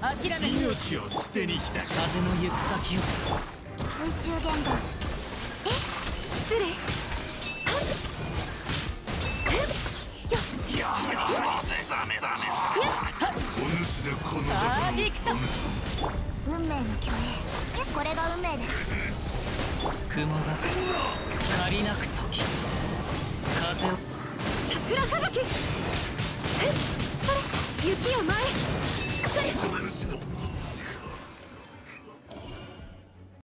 諦め命を捨てに来た風の行く先を水中言語え失礼いやダメダメダメお主でこのあービクト運命の巨影これが運命です雲が借りなく時風を桜吹雪それ雪を前